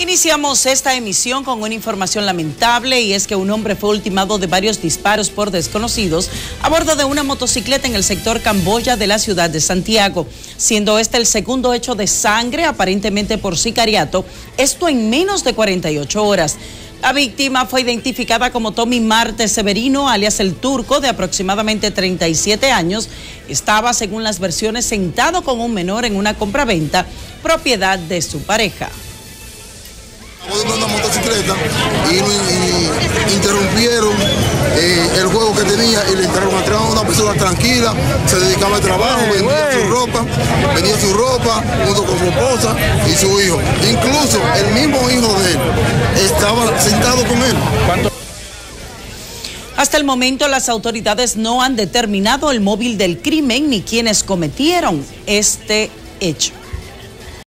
Iniciamos esta emisión con una información lamentable y es que un hombre fue ultimado de varios disparos por desconocidos a bordo de una motocicleta en el sector Camboya de la ciudad de Santiago, siendo este el segundo hecho de sangre aparentemente por sicariato, esto en menos de 48 horas. La víctima fue identificada como Tommy Marte Severino, alias el turco, de aproximadamente 37 años. Estaba, según las versiones, sentado con un menor en una compraventa, propiedad de su pareja y, interrumpieron eh, el juego que tenía y le entraron a una persona tranquila, se dedicaba al trabajo, vendía su ropa, vendía su ropa junto con su esposa y su hijo. Incluso el mismo hijo de él estaba sentado con él. Hasta el momento las autoridades no han determinado el móvil del crimen ni quienes cometieron este hecho.